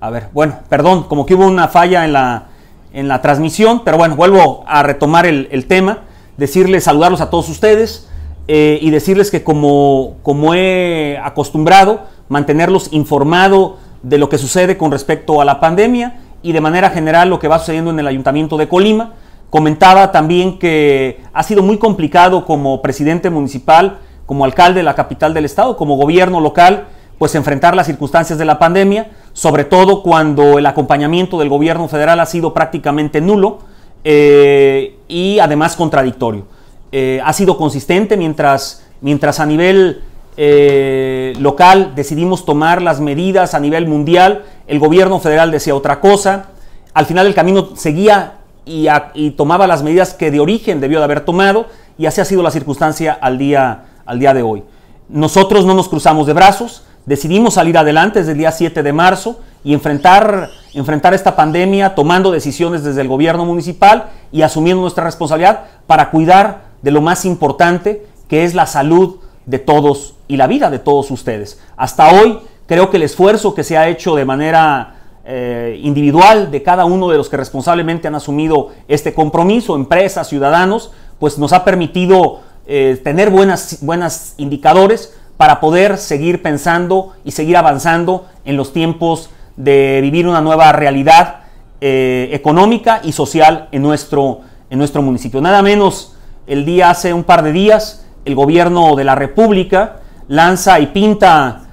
A ver, bueno, perdón, como que hubo una falla en la, en la transmisión, pero bueno, vuelvo a retomar el, tema, decirles, saludarlos a todos ustedes eh, y decirles que como, como he acostumbrado, mantenerlos informado de lo que sucede con respecto a la pandemia y de manera general lo que va sucediendo en el Ayuntamiento de Colima. Comentaba también que ha sido muy complicado como presidente municipal, como alcalde de la capital del estado, como gobierno local, pues enfrentar las circunstancias de la pandemia, sobre todo cuando el acompañamiento del gobierno federal ha sido prácticamente nulo eh, y además contradictorio. Eh, ha sido consistente mientras, mientras a nivel eh, local decidimos tomar las medidas a nivel mundial, el gobierno federal decía otra cosa, al final el camino seguía y, y, tomaba las medidas que de origen debió de haber tomado y así ha sido la circunstancia al día, al día de hoy. Nosotros no nos cruzamos de brazos, decidimos salir adelante desde el día 7 de marzo y enfrentar, enfrentar esta pandemia tomando decisiones desde el gobierno municipal y asumiendo nuestra responsabilidad para cuidar de lo más importante que es la salud de todos y la vida de todos ustedes. Hasta hoy creo que el esfuerzo que se ha hecho de manera eh, individual de cada uno de los que responsablemente han asumido este compromiso, empresas, ciudadanos, pues nos ha permitido eh, tener buenas, buenas indicadores para poder seguir pensando y seguir avanzando en los tiempos de vivir una nueva realidad eh, económica y social en nuestro, en nuestro municipio. Nada menos el día hace un par de días, el gobierno de la República lanza y pinta,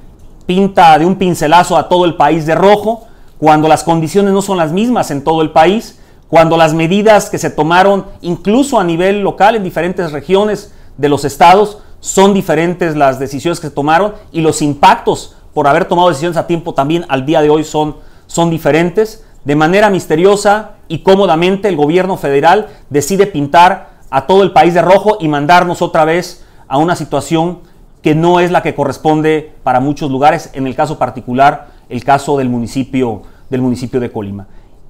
pinta de un pincelazo a todo el país de rojo, cuando las condiciones no son las mismas en todo el país, cuando las medidas que se tomaron incluso a nivel local en diferentes regiones de los estados son diferentes las decisiones que se tomaron y los impactos por haber tomado decisiones a tiempo también al día de hoy son, son diferentes. De manera misteriosa y cómodamente el gobierno federal decide pintar a todo el país de rojo y mandarnos otra vez a una situación que no es la que corresponde para muchos lugares, en el caso particular, el caso del municipio, del municipio de Colima.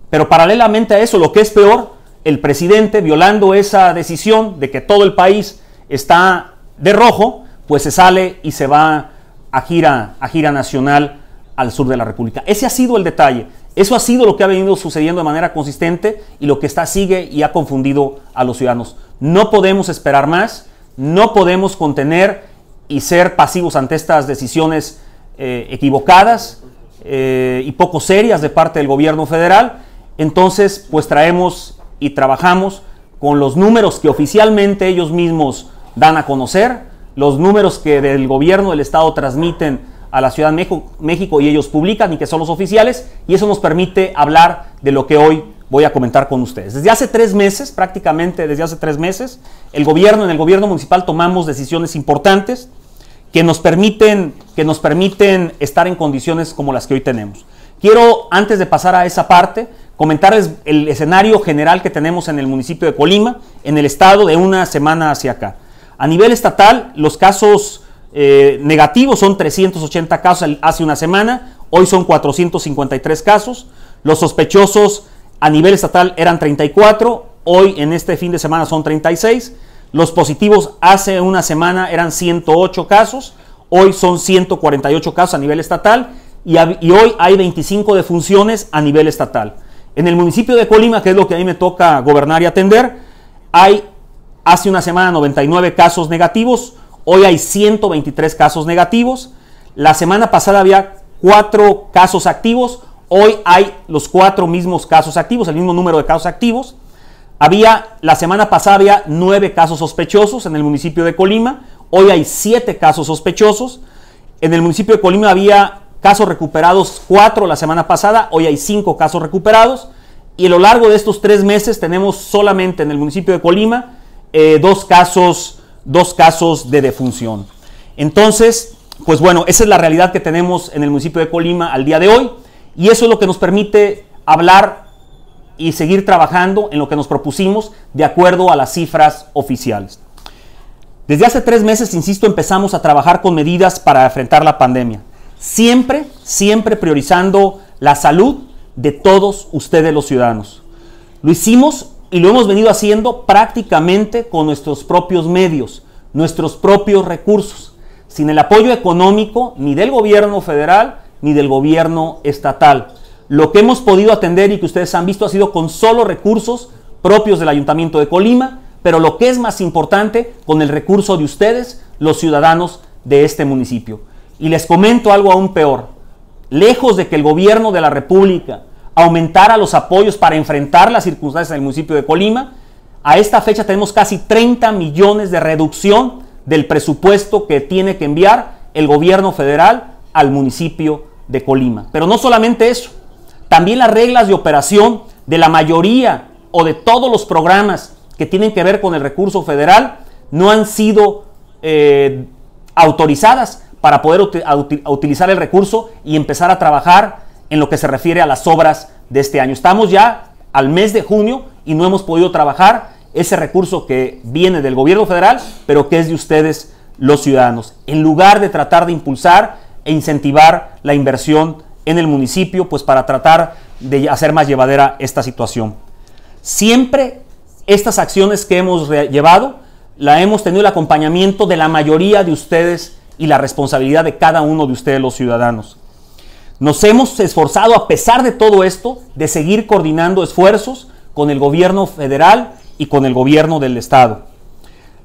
Pero paralelamente a eso, lo que es peor, el presidente, violando esa decisión de que todo el país está de rojo, pues se sale y se va a gira, a gira nacional al sur de la República. Ese ha sido el detalle. Eso ha sido lo que ha venido sucediendo de manera consistente y lo que está sigue y ha confundido a los ciudadanos. No podemos esperar más, no podemos contener y ser pasivos ante estas decisiones eh, equivocadas eh, y poco serias de parte del gobierno federal. Entonces, pues traemos y trabajamos con los números que oficialmente ellos mismos dan a conocer, los números que del gobierno del Estado transmiten a la Ciudad de México, y ellos publican y que son los oficiales, y eso nos permite hablar de lo que hoy voy a comentar con ustedes. Desde hace tres meses, prácticamente desde hace tres meses, el gobierno, en el gobierno municipal tomamos decisiones importantes que nos permiten, que nos permiten estar en condiciones como las que hoy tenemos. Quiero, antes de pasar a esa parte, comentarles el escenario general que tenemos en el municipio de Colima, en el estado, de una semana hacia acá. A nivel estatal, los casos eh, negativos son 380 casos hace una semana, hoy son 453 casos. Los sospechosos a nivel estatal eran 34, hoy en este fin de semana son 36. Los positivos hace una semana eran 108 casos, hoy son 148 casos a nivel estatal y, y hoy hay 25 defunciones a nivel estatal. En el municipio de Colima, que es lo que a mí me toca gobernar y atender, hay Hace una semana 99 casos negativos, hoy hay 123 casos negativos. La semana pasada había 4 casos activos, hoy hay los 4 mismos casos activos, el mismo número de casos activos. Había, la semana pasada había 9 casos sospechosos en el municipio de Colima, hoy hay 7 casos sospechosos. En el municipio de Colima había casos recuperados 4 la semana pasada, hoy hay 5 casos recuperados. Y a lo largo de estos 3 meses tenemos solamente en el municipio de Colima eh, dos, casos, dos casos de defunción. Entonces, pues bueno, esa es la realidad que tenemos en el municipio de Colima al día de hoy y eso es lo que nos permite hablar y seguir trabajando en lo que nos propusimos de acuerdo a las cifras oficiales. Desde hace tres meses, insisto, empezamos a trabajar con medidas para enfrentar la pandemia. Siempre, siempre priorizando la salud de todos ustedes los ciudadanos. Lo hicimos y lo hemos venido haciendo prácticamente con nuestros propios medios, nuestros propios recursos, sin el apoyo económico ni del gobierno federal ni del gobierno estatal. lo que hemos podido atender y que ustedes han visto ha sido con solo recursos propios del Ayuntamiento de Colima, pero lo que es más importante, con el recurso de ustedes, los ciudadanos de este municipio. Y les comento algo aún peor. Lejos de que el gobierno de la República aumentara los apoyos para enfrentar las circunstancias en el municipio de Colima, a esta fecha tenemos casi 30 millones de reducción del presupuesto que tiene que enviar el gobierno federal al municipio de Colima. Pero no solamente eso, también las reglas de operación de la mayoría o de todos los programas que tienen que ver con el recurso federal no han sido eh, autorizadas para poder utilizar el recurso y empezar a trabajar en lo que se refiere a las obras de este año. Estamos ya al mes de junio y no hemos podido trabajar ese recurso que viene del gobierno federal, pero que es de ustedes los ciudadanos. En lugar de tratar de impulsar e incentivar la inversión en el municipio, pues para tratar de hacer más llevadera esta situación. Siempre estas acciones que hemos llevado, la hemos tenido el acompañamiento de la mayoría de ustedes y la responsabilidad de cada uno de ustedes los ciudadanos. Nos hemos esforzado a pesar de todo esto de seguir coordinando esfuerzos con el gobierno federal y con el gobierno del estado.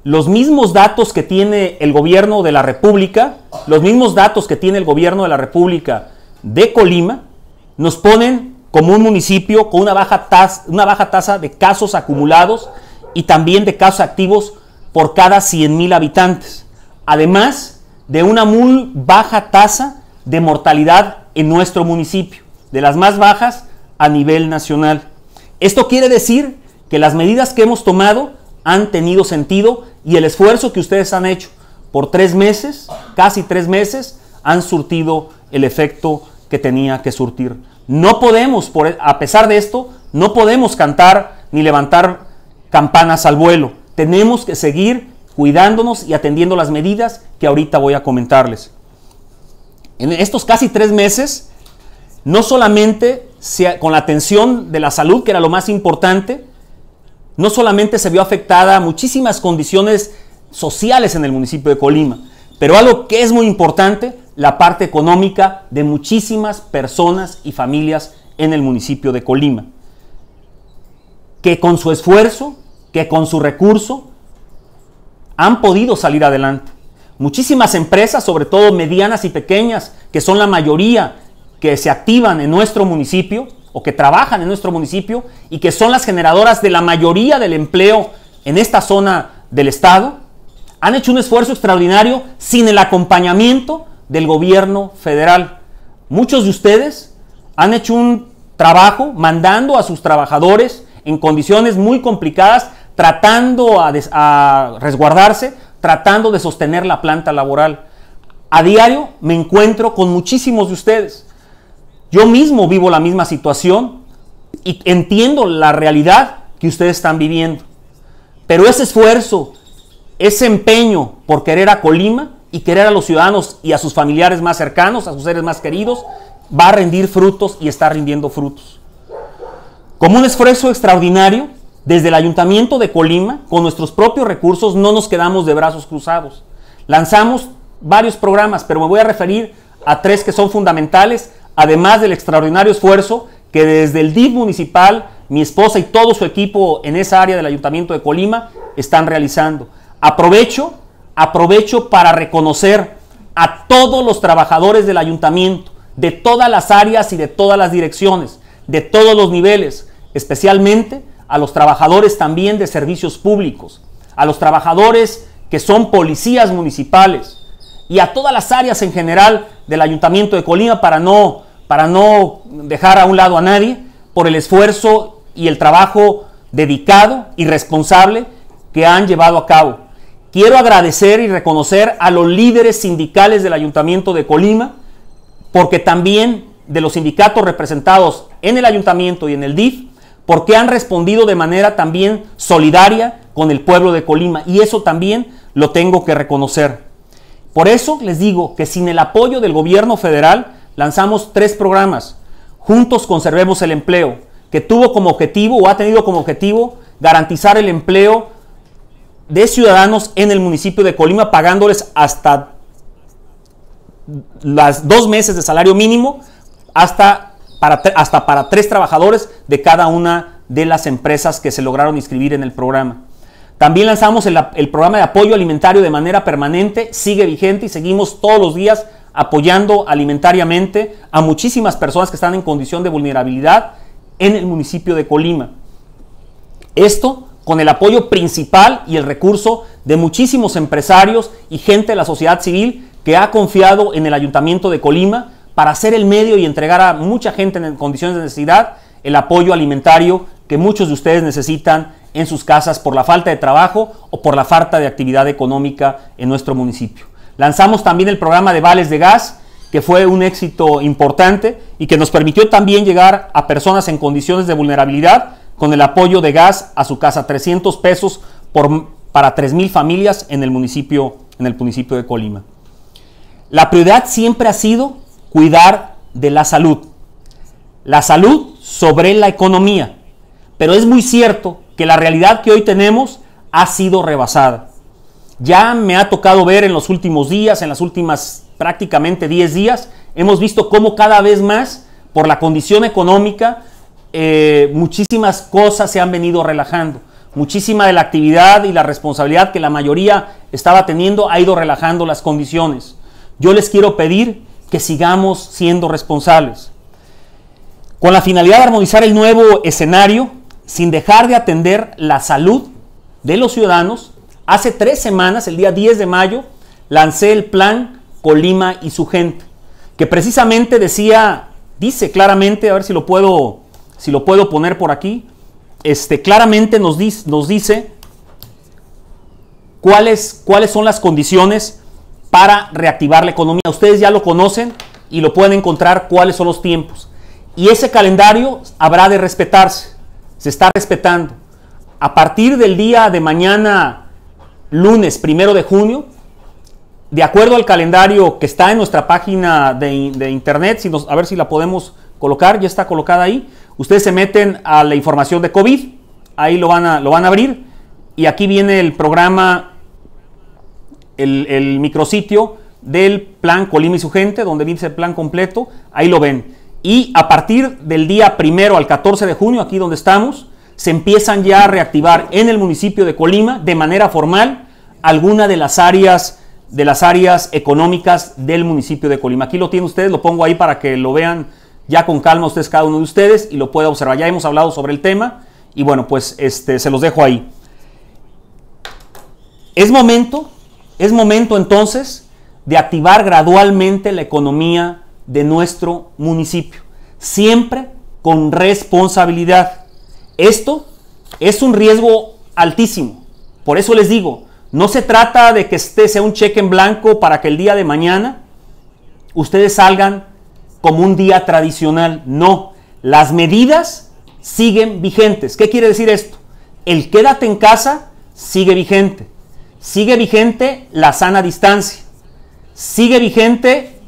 Los mismos datos que tiene el gobierno de la República, los mismos datos que tiene el gobierno de la República de Colima, nos ponen como un municipio con una baja tasa, una baja tasa de casos acumulados y también de casos activos por cada 100 mil habitantes. Además de una muy baja tasa de mortalidad en nuestro municipio, de las más bajas a nivel nacional. Esto quiere decir que las medidas que hemos tomado han tenido sentido y el esfuerzo que ustedes han hecho por tres meses, casi tres meses, han surtido el efecto que tenía que surtir. No podemos, por, e, a pesar de esto, no podemos cantar ni levantar campanas al vuelo. Tenemos que seguir cuidándonos y atendiendo las medidas que ahorita voy a comentarles. En estos casi tres meses, no solamente con la atención de la salud, que era lo más importante, no solamente se vio afectada muchísimas condiciones sociales en el municipio de Colima, pero algo que es muy importante, la parte económica de muchísimas personas y familias en el municipio de Colima, que con su esfuerzo, que con su recurso, han podido salir adelante. Muchísimas empresas, sobre todo medianas y pequeñas, que son la mayoría que se activan en nuestro municipio o que trabajan en nuestro municipio y que son las generadoras de la mayoría del empleo en esta zona del estado, han hecho un esfuerzo extraordinario sin el acompañamiento del gobierno federal. Muchos de ustedes han hecho un trabajo mandando a sus trabajadores en condiciones muy complicadas, tratando a, a resguardarse tratando de sostener la planta laboral. A diario me encuentro con muchísimos de ustedes. Yo mismo vivo la misma situación y entiendo la realidad que ustedes están viviendo. Pero ese esfuerzo, ese empeño por querer a Colima y querer a los ciudadanos y a sus familiares más cercanos, a sus seres más queridos, va a rendir frutos y está rindiendo frutos. Como un esfuerzo extraordinario, desde el Ayuntamiento de Colima, con nuestros propios recursos, no nos quedamos de brazos cruzados. Lanzamos varios programas, pero me voy a referir a tres que son fundamentales, además del extraordinario esfuerzo que desde el DIF municipal, mi esposa y todo su equipo en esa área del Ayuntamiento de Colima están realizando. Aprovecho, aprovecho para reconocer a todos los trabajadores del ayuntamiento, de todas las áreas y de todas las direcciones, de todos los niveles, especialmente a los trabajadores también de servicios públicos, a los trabajadores que son policías municipales y a todas las áreas en general del Ayuntamiento de Colima para no, para no dejar a un lado a nadie por el esfuerzo y el trabajo dedicado y responsable que han llevado a cabo. Quiero agradecer y reconocer a los líderes sindicales del Ayuntamiento de Colima, porque también de los sindicatos representados en el Ayuntamiento y en el DIF, porque han respondido de manera también solidaria con el pueblo de Colima y eso también lo tengo que reconocer. Por eso les digo que sin el apoyo del gobierno federal lanzamos tres programas. Juntos conservemos el empleo, que tuvo como objetivo o ha tenido como objetivo garantizar el empleo de ciudadanos en el municipio de Colima, pagándoles hasta las dos meses de salario mínimo, hasta hasta para tres trabajadores de cada una de las empresas que se lograron inscribir en el programa. También lanzamos el, programa de apoyo alimentario de manera permanente, sigue vigente y seguimos todos los días apoyando alimentariamente a muchísimas personas que están en condición de vulnerabilidad en el municipio de Colima. Esto con el apoyo principal y el recurso de muchísimos empresarios y gente de la sociedad civil que ha confiado en el Ayuntamiento de Colima para ser el medio y entregar a mucha gente en condiciones de necesidad el apoyo alimentario que muchos de ustedes necesitan en sus casas por la falta de trabajo o por la falta de actividad económica en nuestro municipio. Lanzamos también el programa de vales de gas, que fue un éxito importante y que nos permitió también llegar a personas en condiciones de vulnerabilidad con el apoyo de gas a su casa, 300 pesos por, para 3.000 familias en el, municipio, en el municipio de Colima. La prioridad siempre ha sido cuidar de la salud. La salud sobre la economía. Pero es muy cierto que la realidad que hoy tenemos ha sido rebasada. Ya me ha tocado ver en los últimos días, en las últimas prácticamente 10 días, hemos visto cómo cada vez más, por la condición económica, eh, muchísimas cosas se han venido relajando. Muchísima de la actividad y la responsabilidad que la mayoría estaba teniendo ha ido relajando las condiciones. Yo les quiero pedir que sigamos siendo responsables. Con la finalidad de armonizar el nuevo escenario, sin dejar de atender la salud de los ciudadanos, hace tres semanas, el día 10 de mayo, lancé el plan Colima y su gente, que precisamente decía, dice claramente, a ver si lo puedo, si lo puedo poner por aquí, este, claramente nos, dice, nos dice cuáles, cuáles son las condiciones para reactivar la economía. Ustedes ya lo conocen y lo pueden encontrar cuáles son los tiempos. Y ese calendario habrá de respetarse, se está respetando. A partir del día de mañana, lunes primero de junio, de acuerdo al calendario que está en nuestra página de, internet, si a ver si la podemos colocar, ya está colocada ahí. Ustedes se meten a la información de COVID, ahí lo van a, lo van a abrir y aquí viene el programa, el, micrositio del plan Colima y su gente, donde dice el plan completo, ahí lo ven. Y a partir del día primero al 14 de junio, aquí donde estamos, se empiezan ya a reactivar en el municipio de Colima de manera formal alguna de las áreas de las áreas económicas del municipio de Colima. Aquí lo tienen ustedes, lo pongo ahí para que lo vean ya con calma ustedes cada uno de ustedes y lo pueda observar. Ya hemos hablado sobre el tema y bueno, pues este se los dejo ahí. Es momento, es momento entonces de activar gradualmente la economía de nuestro municipio, siempre con responsabilidad. Esto es un riesgo altísimo. Por eso les digo, no se trata de que este sea un cheque en blanco para que el día de mañana ustedes salgan como un día tradicional. No, las medidas siguen vigentes. ¿Qué quiere decir esto? El quédate en casa sigue vigente. Sigue vigente la sana distancia. Sigue vigente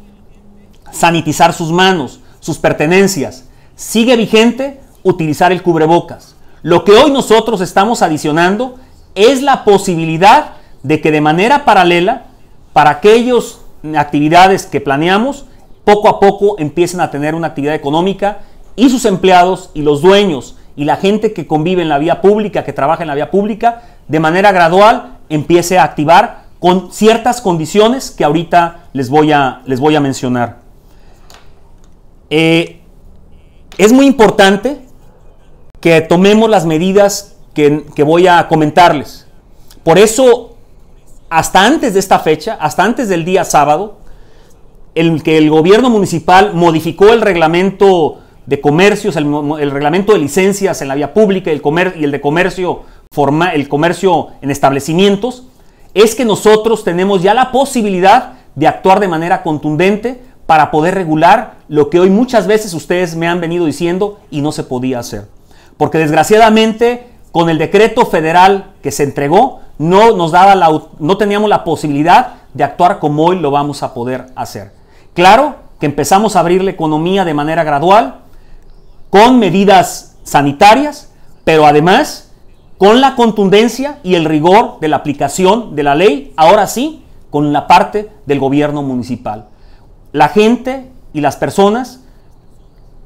sanitizar sus manos, sus pertenencias. Sigue vigente utilizar el cubrebocas. Lo que hoy nosotros estamos adicionando es la posibilidad de que de manera paralela, para aquellas actividades que planeamos, poco a poco empiecen a tener una actividad económica y sus empleados y los dueños y la gente que convive en la vía pública, que trabaja en la vía pública, de manera gradual empiece a activar con ciertas condiciones que ahorita les voy a, les voy a mencionar. Eh, es muy importante que tomemos las medidas que, voy a comentarles. Por eso, hasta antes de esta fecha, hasta antes del día sábado, el que el gobierno municipal modificó el reglamento de comercios, el, reglamento de licencias en la vía pública el, comer, y el de comercio, forma, el comercio en establecimientos, es que nosotros tenemos ya la posibilidad de actuar de manera contundente para poder regular lo que hoy muchas veces ustedes me han venido diciendo y no se podía hacer. Porque desgraciadamente con el decreto federal que se entregó, no nos daba la, no teníamos la posibilidad de actuar como hoy lo vamos a poder hacer. Claro que empezamos a abrir la economía de manera gradual, con medidas sanitarias, pero además con la contundencia y el rigor de la aplicación de la ley, ahora sí, con la parte del gobierno municipal. La gente y las personas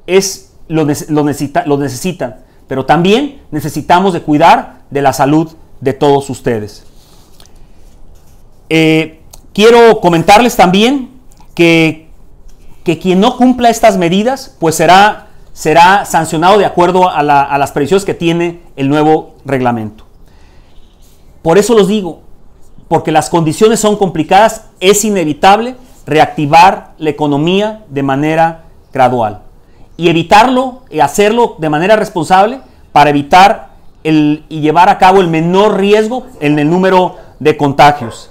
es, lo, necesita, necesitan, pero también necesitamos de cuidar de la salud de todos ustedes. Eh, quiero comentarles también que, que, quien no cumpla estas medidas, pues será, será sancionado de acuerdo a, a las previsiones que tiene el nuevo reglamento. Por eso los digo, porque las condiciones son complicadas, es inevitable reactivar la economía de manera gradual. Y evitarlo y hacerlo de manera responsable para evitar el, y llevar a cabo el menor riesgo en el número de contagios.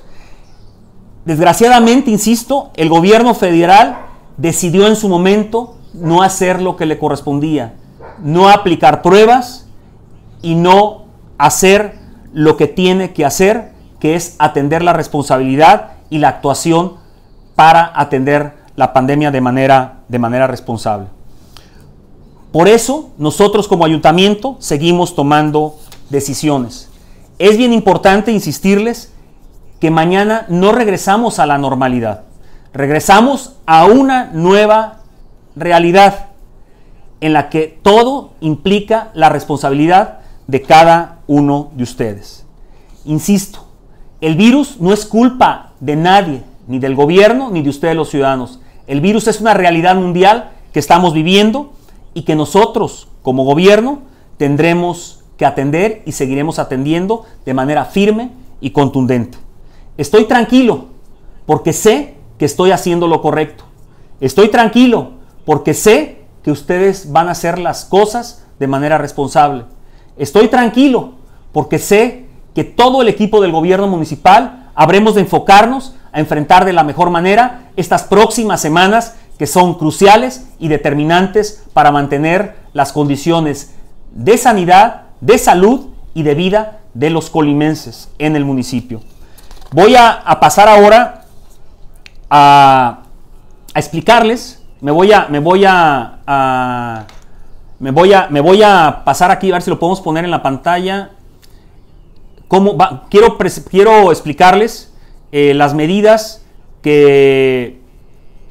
Desgraciadamente, insisto, el gobierno federal decidió en su momento no hacer lo que le correspondía, no aplicar pruebas y no hacer lo que tiene que hacer, que es atender la responsabilidad y la actuación para atender la pandemia de manera, de manera responsable. Por eso nosotros como ayuntamiento seguimos tomando decisiones. Es bien importante insistirles que mañana no regresamos a la normalidad, regresamos a una nueva realidad en la que todo implica la responsabilidad de cada uno de ustedes. Insisto, el virus no es culpa de nadie, ni del gobierno, ni de ustedes los ciudadanos. El virus es una realidad mundial que estamos viviendo y que nosotros como gobierno tendremos que atender y seguiremos atendiendo de manera firme y contundente. Estoy tranquilo porque sé que estoy haciendo lo correcto. Estoy tranquilo porque sé que ustedes van a hacer las cosas de manera responsable. Estoy tranquilo porque sé que todo el equipo del gobierno municipal habremos de enfocarnos a enfrentar de la mejor manera estas próximas semanas que son cruciales y determinantes para mantener las condiciones de sanidad, de salud y de vida de los colimenses en el municipio. Voy a, pasar ahora a, explicarles, me voy a, me voy a, me voy a, me voy a pasar aquí a ver si lo podemos poner en la pantalla. Quiero, quiero explicarles eh, las medidas que,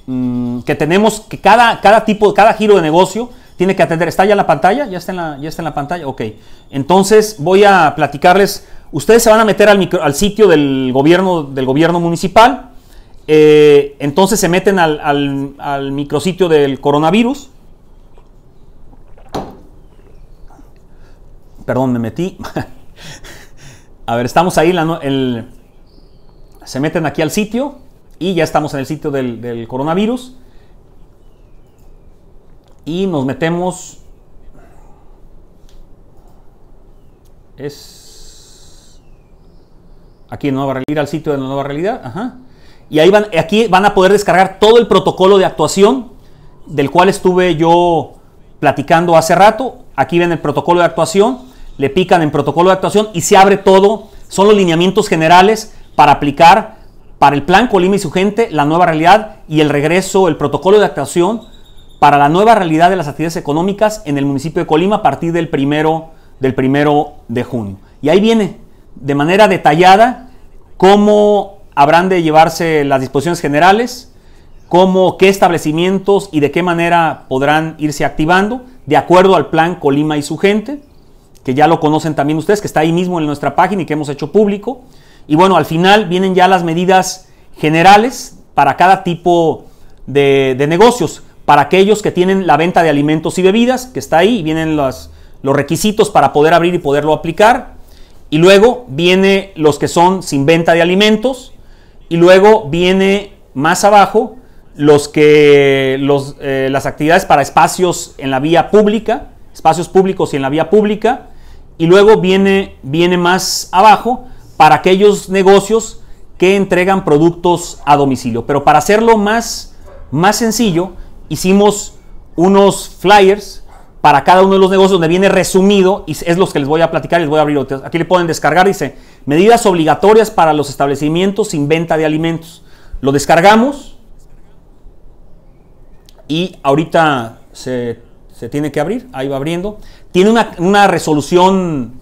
mm, que tenemos, que cada, cada tipo, cada giro de negocio tiene que atender. ¿Está ya en la pantalla? ¿Ya está en la, ya está en la pantalla? Ok. Entonces voy a platicarles. Ustedes se van a meter al, al sitio del gobierno, del gobierno municipal. Eh, entonces se meten al, al, micrositio del coronavirus. Perdón, me metí. a ver, estamos ahí. El, se meten aquí al sitio y ya estamos en el sitio del, coronavirus. Y nos metemos. Es. Aquí en Nueva ir al sitio de la nueva realidad. Ajá. Y ahí van, aquí van a poder descargar todo el protocolo de actuación del cual estuve yo platicando hace rato. Aquí ven el protocolo de actuación, le pican en protocolo de actuación y se abre todo. Son los lineamientos generales para aplicar para el plan Colima y su gente la nueva realidad y el regreso, el protocolo de actuación para la nueva realidad de las actividades económicas en el municipio de Colima a partir del primero, del primero de junio. Y ahí viene de manera detallada cómo habrán de llevarse las disposiciones generales, cómo, qué establecimientos y de qué manera podrán irse activando de acuerdo al plan Colima y su gente, que ya lo conocen también ustedes, que está ahí mismo en nuestra página y que hemos hecho público. Y bueno, al final vienen ya las medidas generales para cada tipo de, negocios. Para aquellos que tienen la venta de alimentos y bebidas, que está ahí, vienen los, los requisitos para poder abrir y poderlo aplicar. Y luego viene los que son sin venta de alimentos. Y luego viene más abajo los que los, eh, las actividades para espacios en la vía pública, espacios públicos y en la vía pública. Y luego viene, viene más abajo para aquellos negocios que entregan productos a domicilio. Pero para hacerlo más, más sencillo, hicimos unos flyers para cada uno de los negocios donde viene resumido y es los que les voy a platicar y les voy a abrir. Aquí le pueden descargar, dice, medidas obligatorias para los establecimientos sin venta de alimentos. Lo descargamos y ahorita se, tiene que abrir, ahí va abriendo. Tiene una, una resolución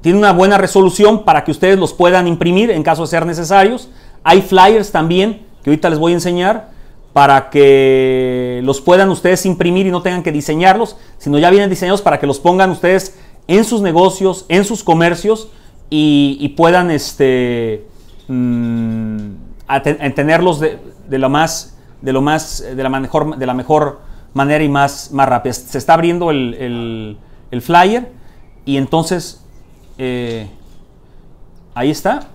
tiene una buena resolución para que ustedes los puedan imprimir en caso de ser necesarios. Hay flyers también, que ahorita les voy a enseñar, para que los puedan ustedes imprimir y no tengan que diseñarlos, sino ya vienen diseñados para que los pongan ustedes en sus negocios, en sus comercios y, puedan este, mm, tenerlos de, lo más, de lo más, de la mejor, de la mejor manera y más, más rápida. Se está abriendo el, flyer y entonces eh, ahí está.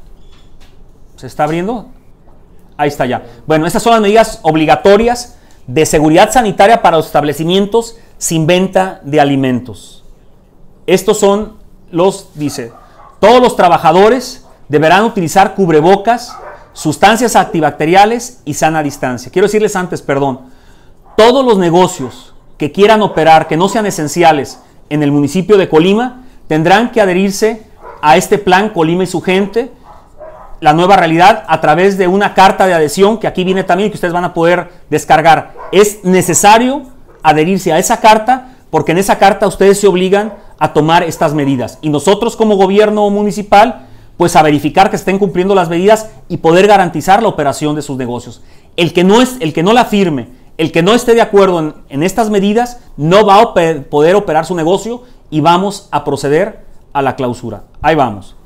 Se está abriendo. Ahí está ya. Bueno, estas son las medidas obligatorias de seguridad sanitaria para los establecimientos sin venta de alimentos. Estos son los, dice, todos los trabajadores deberán utilizar cubrebocas, sustancias antibacteriales y sana distancia. Quiero decirles antes, perdón, todos los negocios que quieran operar, que no sean esenciales en el municipio de Colima, tendrán que adherirse a este plan Colima y su gente la nueva realidad a través de una carta de adhesión que aquí viene también y que ustedes van a poder descargar. Es necesario adherirse a esa carta porque en esa carta ustedes se obligan a tomar estas medidas. Y nosotros como gobierno municipal, pues a verificar que estén cumpliendo las medidas y poder garantizar la operación de sus negocios. El que no, es, el que no la firme, el que no esté de acuerdo en, en estas medidas, no va a poder operar su negocio y vamos a proceder a la clausura. Ahí vamos.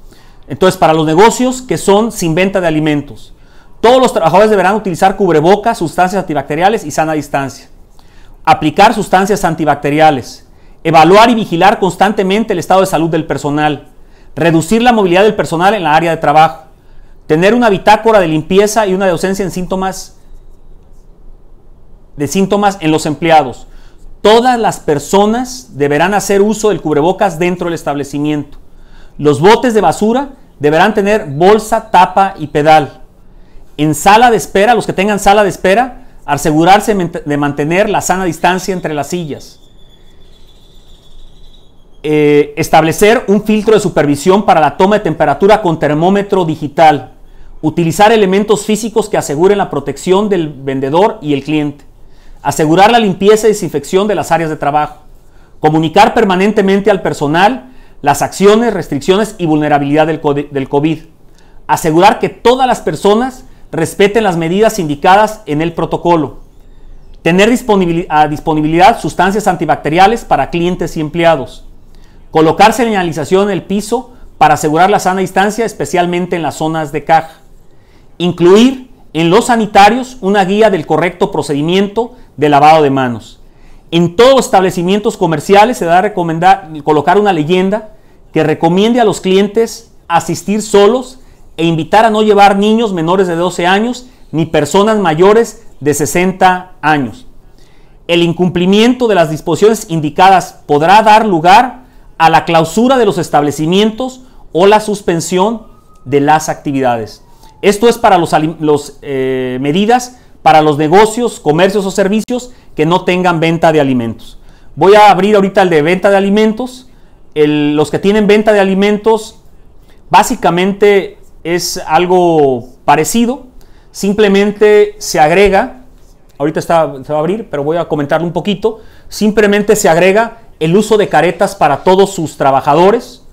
Entonces, para los negocios que son sin venta de alimentos, todos los trabajadores deberán utilizar cubrebocas, sustancias antibacteriales y sana distancia. Aplicar sustancias antibacteriales. Evaluar y vigilar constantemente el estado de salud del personal. Reducir la movilidad del personal en la área de trabajo. Tener una bitácora de limpieza y una de ausencia en síntomas de síntomas en los empleados. Todas las personas deberán hacer uso del cubrebocas dentro del establecimiento. Los botes de basura deberán tener bolsa, tapa y pedal. En sala de espera, los que tengan sala de espera, asegurarse de mantener la sana distancia entre las sillas. Eh, establecer un filtro de supervisión para la toma de temperatura con termómetro digital. Utilizar elementos físicos que aseguren la protección del vendedor y el cliente. Asegurar la limpieza y desinfección de las áreas de trabajo. Comunicar permanentemente al personal las acciones, restricciones y vulnerabilidad del COVID. Asegurar que todas las personas respeten las medidas indicadas en el protocolo. Tener a disponibilidad sustancias antibacteriales para clientes y empleados. Colocar señalización en el piso para asegurar la sana distancia, especialmente en las zonas de caja. Incluir en los sanitarios una guía del correcto procedimiento de lavado de manos. En todos los establecimientos comerciales se da a recomendar colocar una leyenda que recomiende a los clientes asistir solos e invitar a no llevar niños menores de 12 años ni personas mayores de 60 años. El incumplimiento de las disposiciones indicadas podrá dar lugar a la clausura de los establecimientos o la suspensión de las actividades. Esto es para las eh, medidas para los negocios, comercios o servicios que no tengan venta de alimentos. Voy a abrir ahorita el de venta de alimentos. los que tienen venta de alimentos, básicamente es algo parecido. Simplemente se agrega, ahorita se va a abrir, pero voy a comentarlo un poquito. Simplemente se agrega el uso de caretas para todos sus trabajadores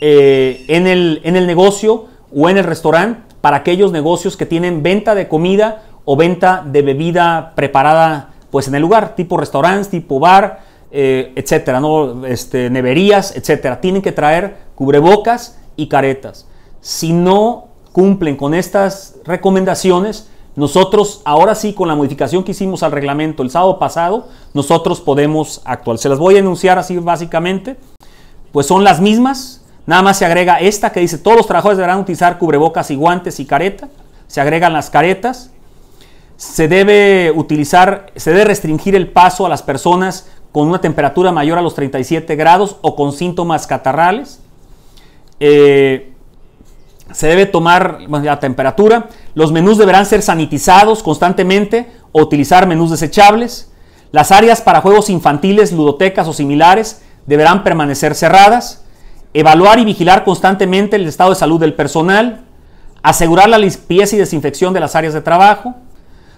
eh, en, el, en el negocio o en el restaurante, para aquellos negocios que tienen venta de comida o venta de bebida preparada pues en el lugar, tipo restaurantes, tipo bar, eh, etcétera, ¿no? este, neverías, etcétera. Tienen que traer cubrebocas y caretas. Si no cumplen con estas recomendaciones, nosotros ahora sí con la modificación que hicimos al reglamento el sábado pasado, nosotros podemos actuar. Se las voy a enunciar así básicamente. Pues son las mismas, nada más se agrega esta que dice todos los trabajadores deberán utilizar cubrebocas y guantes y careta. Se agregan las caretas se debe utilizar, se debe restringir el paso a las personas con una temperatura mayor a los 37 grados o con síntomas catarrales. Eh, se debe tomar la temperatura. Los menús deberán ser sanitizados constantemente o utilizar menús desechables. Las áreas para juegos infantiles, ludotecas o similares deberán permanecer cerradas. Evaluar y vigilar constantemente el estado de salud del personal. Asegurar la limpieza y desinfección de las áreas de trabajo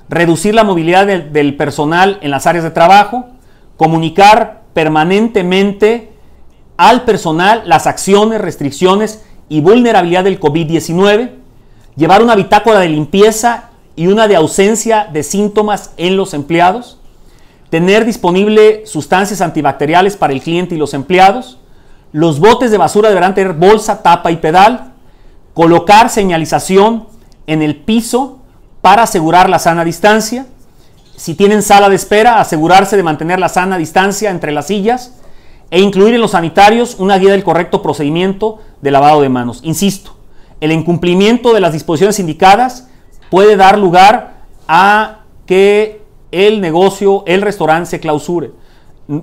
reducir la movilidad del personal en las áreas de trabajo, comunicar permanentemente al personal las acciones, restricciones y vulnerabilidad del COVID-19, llevar una bitácora de limpieza y una de ausencia de síntomas en los empleados, tener disponible sustancias antibacteriales para el cliente y los empleados, los botes de basura deberán tener bolsa, tapa y pedal, colocar señalización en el piso para asegurar la sana distancia, si tienen sala de espera, asegurarse de mantener la sana distancia entre las sillas e incluir en los sanitarios una guía del correcto procedimiento de lavado de manos. Insisto, el incumplimiento de las disposiciones indicadas puede dar lugar a que el negocio, el restaurante se clausure.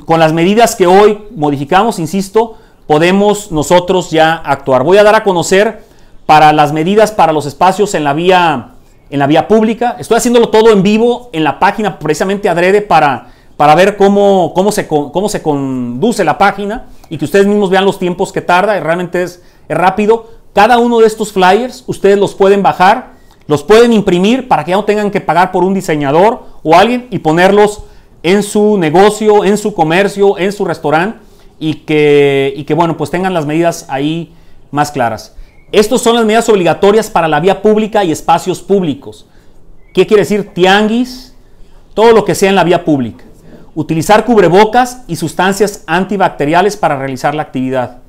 Con las medidas que hoy modificamos, insisto, podemos nosotros ya actuar. Voy a dar a conocer para las medidas para los espacios en la vía en la vía pública. Estoy haciéndolo todo en vivo en la página, precisamente adrede para, para ver cómo, cómo, se, cómo se conduce la página y que ustedes mismos vean los tiempos que tarda. Realmente es, es rápido. Cada uno de estos flyers ustedes los pueden bajar, los pueden imprimir para que ya no tengan que pagar por un diseñador o alguien y ponerlos en su negocio, en su comercio, en su restaurante y que, y que bueno, pues tengan las medidas ahí más claras. Estas son las medidas obligatorias para la vía pública y espacios públicos. ¿Qué quiere decir? Tianguis, todo lo que sea en la vía pública. Utilizar cubrebocas y sustancias antibacteriales para realizar la actividad.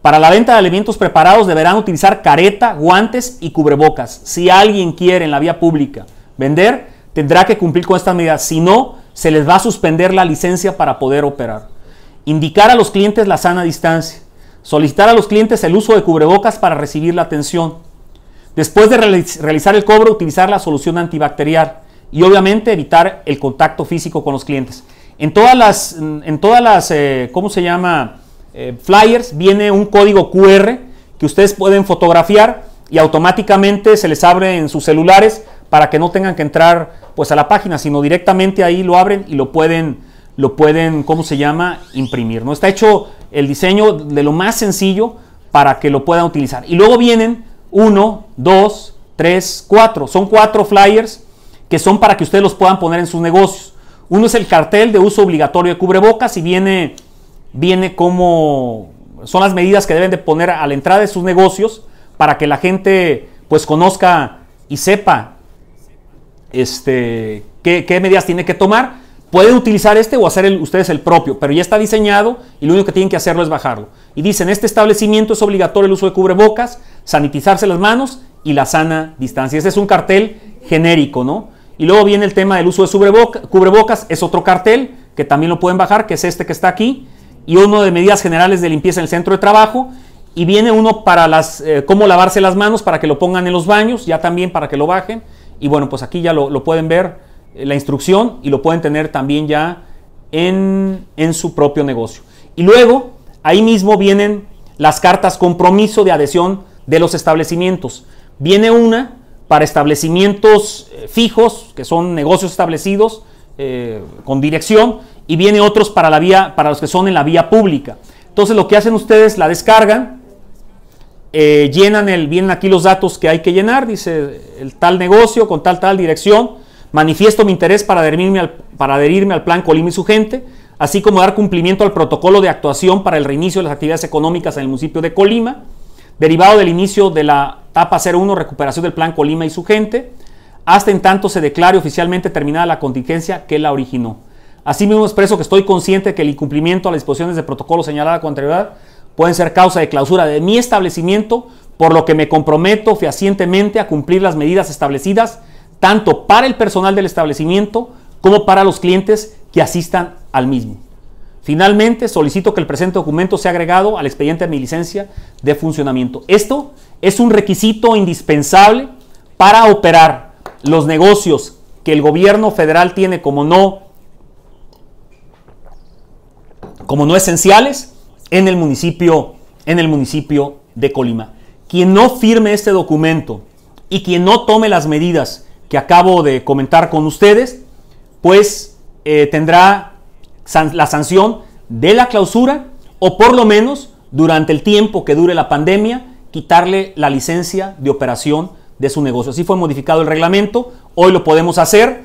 Para la venta de alimentos preparados deberán utilizar careta, guantes y cubrebocas. Si alguien quiere en la vía pública vender, tendrá que cumplir con estas medidas. Si no, se les va a suspender la licencia para poder operar. Indicar a los clientes la sana distancia. Solicitar a los clientes el uso de cubrebocas para recibir la atención. Después de realizar el cobro, utilizar la solución antibacterial y obviamente evitar el contacto físico con los clientes. En todas las, en todas las eh, ¿cómo se llama? Eh, flyers viene un código QR que ustedes pueden fotografiar y automáticamente se les abre en sus celulares para que no tengan que entrar pues a la página, sino directamente ahí lo abren y lo pueden, lo pueden, ¿cómo se llama? Imprimir. ¿no? Está hecho el diseño de lo más sencillo para que lo puedan utilizar. Y luego vienen uno, dos, tres, cuatro. Son cuatro flyers que son para que ustedes los puedan poner en sus negocios. Uno es el cartel de uso obligatorio de cubrebocas y viene, viene como son las medidas que deben de poner a la entrada de sus negocios para que la gente pues conozca y sepa este, qué, qué medidas tiene que tomar Pueden utilizar este o hacer ustedes el propio, pero ya está diseñado y lo único que tienen que hacerlo es bajarlo. Y dicen, este establecimiento es obligatorio el uso de cubrebocas, sanitizarse las manos y la sana distancia. Ese es un cartel genérico, ¿no? Y luego viene el tema del uso de cubrebocas, es otro cartel que también lo pueden bajar, que es este que está aquí, y uno de medidas generales de limpieza en el centro de trabajo, y viene uno para las, eh, cómo lavarse las manos para que lo pongan en los baños, ya también para que lo bajen, y bueno, pues aquí ya lo, lo pueden ver la instrucción y lo pueden tener también ya en, su propio negocio. Y luego, ahí mismo vienen las cartas compromiso de adhesión de los establecimientos. Viene una para establecimientos eh, fijos, que son negocios establecidos eh, con dirección, y viene otros para, la vía, para los que son en la vía pública. Entonces lo que hacen ustedes, la descargan, eh, llenan el, vienen aquí los datos que hay que llenar, dice el tal negocio con tal tal dirección, Manifiesto mi interés para adherirme, al, plan Colima y su gente, así como dar cumplimiento al protocolo de actuación para el reinicio de las actividades económicas en el municipio de Colima, derivado del inicio de la etapa 01, recuperación del plan Colima y su gente, hasta en tanto se declare oficialmente terminada la contingencia que la originó. Asimismo expreso que estoy consciente que el incumplimiento a las disposiciones de protocolo señalada con anterioridad pueden ser causa de clausura de mi establecimiento, por lo que me comprometo fehacientemente a cumplir las medidas establecidas tanto para el personal del establecimiento como para los clientes que asistan al mismo. Finalmente, solicito que el presente documento sea agregado al expediente de mi licencia de funcionamiento. Esto es un requisito indispensable para operar los negocios que el gobierno federal tiene como no como no esenciales en el municipio en el municipio de Colima. Quien no firme este documento y quien no tome las medidas que acabo de comentar con ustedes, pues eh, tendrá la sanción de la clausura o por lo menos durante el tiempo que dure la pandemia, quitarle la licencia de operación de su negocio. Así fue modificado el reglamento, hoy lo podemos hacer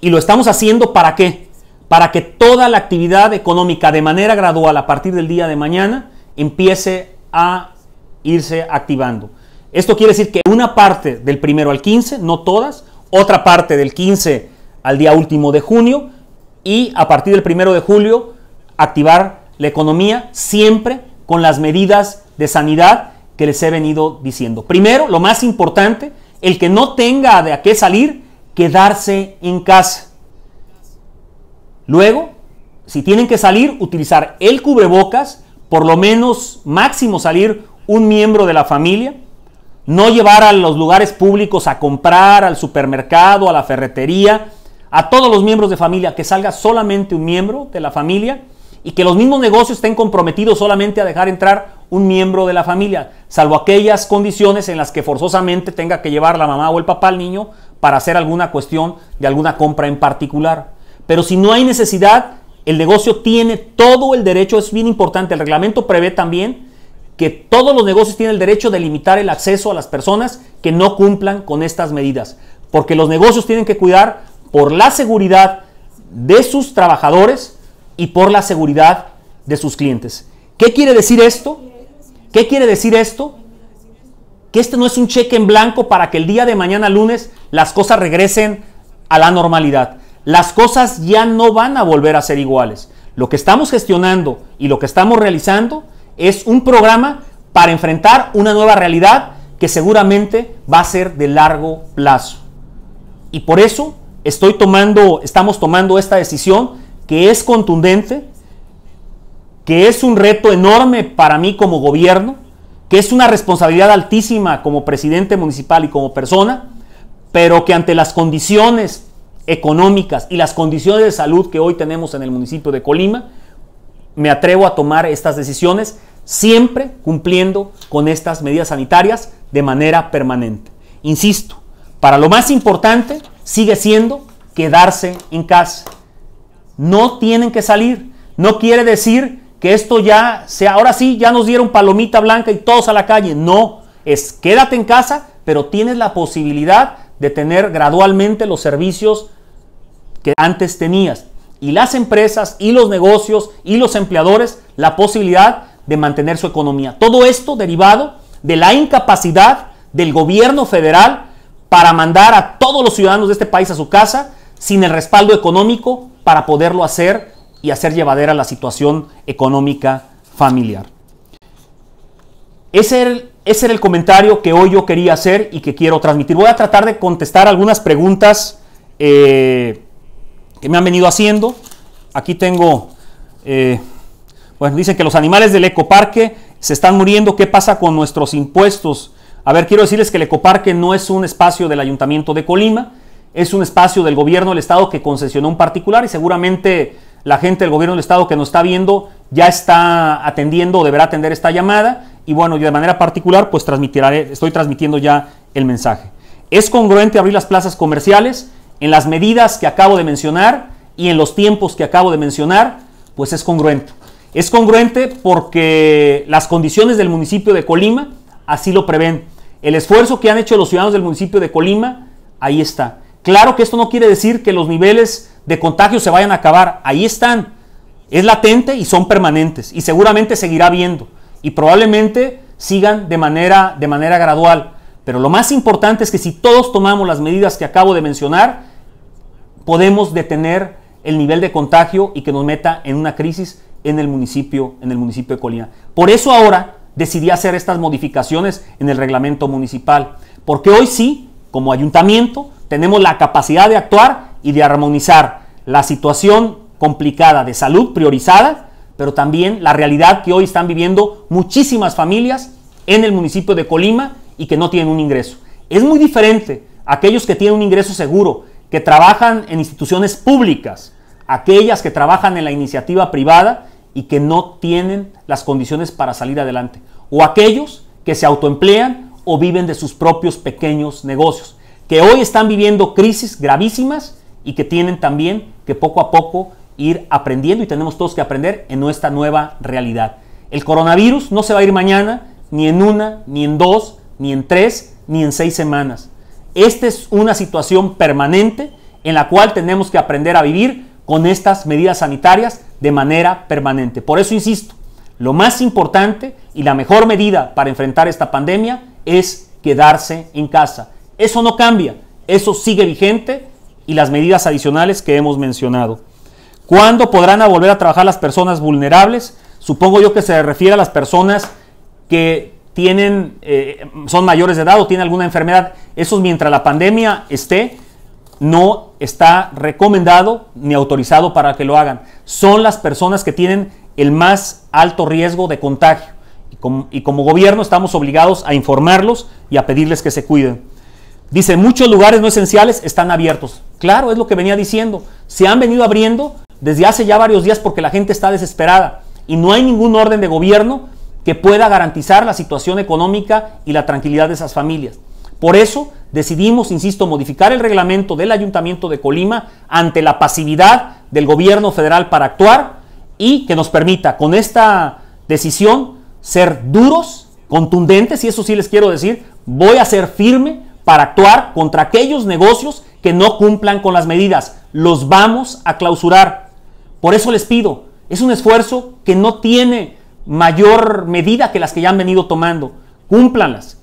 y lo estamos haciendo para qué? Para que toda la actividad económica de manera gradual a partir del día de mañana empiece a irse activando. Esto quiere decir que una parte del primero al 15, no todas, otra parte del 15 al día último de junio y a partir del 1 de julio activar la economía siempre con las medidas de sanidad que les he venido diciendo. Primero, lo más importante, el que no tenga de a qué salir, quedarse en casa. Luego, si tienen que salir, utilizar el cubrebocas, por lo menos máximo salir un miembro de la familia, no llevar a los lugares públicos a comprar, al supermercado, a la ferretería, a todos los miembros de familia, que salga solamente un miembro de la familia y que los mismos negocios estén comprometidos solamente a dejar entrar un miembro de la familia, salvo aquellas condiciones en las que forzosamente tenga que llevar la mamá o el papá al niño para hacer alguna cuestión de alguna compra en particular. Pero si no hay necesidad, el negocio tiene todo el derecho, es bien importante, el reglamento prevé también que todos los negocios tienen el derecho de limitar el acceso a las personas que no cumplan con estas medidas, porque los negocios tienen que cuidar por la seguridad de sus trabajadores y por la seguridad de sus clientes. ¿Qué quiere decir esto? ¿Qué quiere decir esto? Que este no es un cheque en blanco para que el día de mañana lunes las cosas regresen a la normalidad. Las cosas ya no van a volver a ser iguales. Lo que estamos gestionando y lo que estamos realizando es un programa para enfrentar una nueva realidad que seguramente va a ser de largo plazo. Y por eso estoy tomando, estamos tomando esta decisión que es contundente, que es un reto enorme para mí como gobierno, que es una responsabilidad altísima como presidente municipal y como persona, pero que ante las condiciones económicas y las condiciones de salud que hoy tenemos en el municipio de Colima, me atrevo a tomar estas decisiones siempre cumpliendo con estas medidas sanitarias de manera permanente. Insisto, para lo más importante sigue siendo quedarse en casa. No tienen que salir. No quiere decir que esto ya sea, ahora sí, ya nos dieron palomita blanca y todos a la calle. No, es quédate en casa, pero tienes la posibilidad de tener gradualmente los servicios que antes tenías. Y las empresas y los negocios y los empleadores la posibilidad de mantener su economía. Todo esto derivado de la incapacidad del gobierno federal para mandar a todos los ciudadanos de este país a su casa sin el respaldo económico para poderlo hacer y hacer llevadera la situación económica familiar. Ese era, el, comentario que hoy yo quería hacer y que quiero transmitir. Voy a tratar de contestar algunas preguntas eh, que me han venido haciendo. Aquí tengo, eh, bueno, dicen que los animales del ecoparque se están muriendo. ¿Qué pasa con nuestros impuestos? A ver, quiero decirles que el ecoparque no es un espacio del ayuntamiento de Colima, es un espacio del gobierno del estado que concesionó un particular y seguramente la gente del gobierno del estado que nos está viendo ya está atendiendo o deberá atender esta llamada y bueno, de manera particular pues transmitiré, estoy transmitiendo ya el mensaje. Es congruente abrir las plazas comerciales en las medidas que acabo de mencionar y en los tiempos que acabo de mencionar, pues es congruente. Es congruente porque las condiciones del municipio de Colima así lo prevén. El esfuerzo que han hecho los ciudadanos del municipio de Colima, ahí está. Claro que esto no quiere decir que los niveles de contagio se vayan a acabar. Ahí están. Es latente y son permanentes. Y seguramente seguirá viendo. Y probablemente sigan de manera, de manera gradual. Pero lo más importante es que si todos tomamos las medidas que acabo de mencionar, podemos detener el nivel de contagio y que nos meta en una crisis en el municipio, en el municipio de Colina. Por eso ahora decidí hacer estas modificaciones en el reglamento municipal. Porque hoy sí, como ayuntamiento, tenemos la capacidad de actuar y de armonizar la situación complicada de salud priorizada, pero también la realidad que hoy están viviendo muchísimas familias en el municipio de Colima y que no tienen un ingreso. Es muy diferente aquellos que tienen un ingreso seguro, que trabajan en instituciones públicas, aquellas que trabajan en la iniciativa privada y que no tienen las condiciones para salir adelante, o aquellos que se autoemplean o viven de sus propios pequeños negocios que hoy están viviendo crisis gravísimas y que tienen también que poco a poco ir aprendiendo y tenemos todos que aprender en nuestra nueva realidad. El coronavirus no se va a ir mañana, ni en una, ni en dos, ni en tres, ni en seis semanas. Esta es una situación permanente en la cual tenemos que aprender a vivir con estas medidas sanitarias de manera permanente. Por eso insisto, lo más importante y la mejor medida para enfrentar esta pandemia es quedarse en casa. Eso no cambia. eso sigue vigente y las medidas adicionales que hemos mencionado. ¿Cuándo podrán volver a trabajar las personas vulnerables? Supongo yo que se refiere a las personas que tienen, eh, son mayores de edad o tienen alguna enfermedad. Eso mientras la pandemia esté, no está recomendado ni autorizado para que lo hagan. Son las personas que tienen el más alto riesgo de contagio. Y como, gobierno estamos obligados a informarlos y a pedirles que se cuiden. Dice, muchos lugares no esenciales están abiertos. Claro, es lo que venía diciendo. Se han venido abriendo desde hace ya varios días porque la gente está desesperada y no hay ningún orden de gobierno que pueda garantizar la situación económica y la tranquilidad de esas familias. Por eso decidimos, insisto, modificar el reglamento del Ayuntamiento de Colima ante la pasividad del gobierno federal para actuar y que nos permita con esta decisión ser duros, contundentes, y eso sí les quiero decir, voy a ser firme para actuar contra aquellos negocios que no cumplan con las medidas. Los vamos a clausurar. Por eso les pido, es un esfuerzo que no tiene mayor medida que las que ya han venido tomando. Cúmplanlas.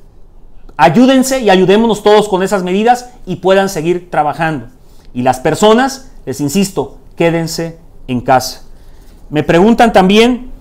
Ayúdense y ayudémonos todos con esas medidas y puedan seguir trabajando. Y las personas, les insisto, quédense en casa. Me preguntan también,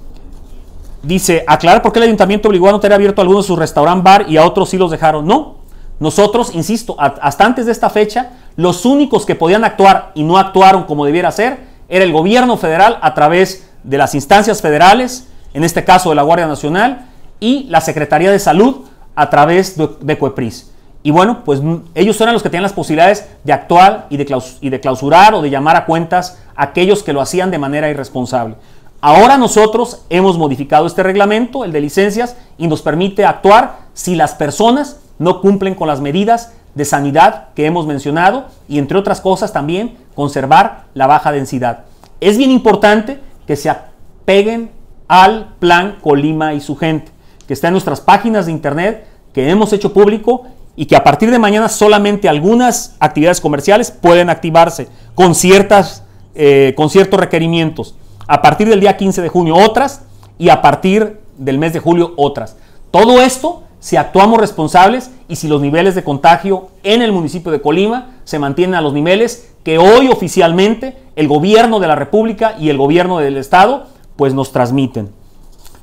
dice, aclarar por qué el ayuntamiento obligó a no tener abierto algunos de sus restaurant bar y a otros sí los dejaron. No, nosotros, insisto, hasta antes de esta fecha, los únicos que podían actuar y no actuaron como debiera ser era el gobierno federal a través de las instancias federales, en este caso de la Guardia Nacional, y la Secretaría de Salud a través de, de Coepris. Y bueno, pues ellos eran los que tenían las posibilidades de actuar y de, y de clausurar o de llamar a cuentas a aquellos que lo hacían de manera irresponsable. Ahora nosotros hemos modificado este reglamento, el de licencias, y nos permite actuar si las personas no cumplen con las medidas de sanidad que hemos mencionado y entre otras cosas también conservar la baja densidad. Es bien importante que se apeguen al plan Colima y su gente, que está en nuestras páginas de internet que hemos hecho público y que a partir de mañana solamente algunas actividades comerciales pueden activarse con, ciertas, eh, con ciertos requerimientos. A partir del día 15 de junio otras y a partir del mes de julio otras. Todo esto si actuamos responsables y si los niveles de contagio en el municipio de Colima se mantienen a los niveles que hoy oficialmente el gobierno de la República y el gobierno del Estado pues nos transmiten.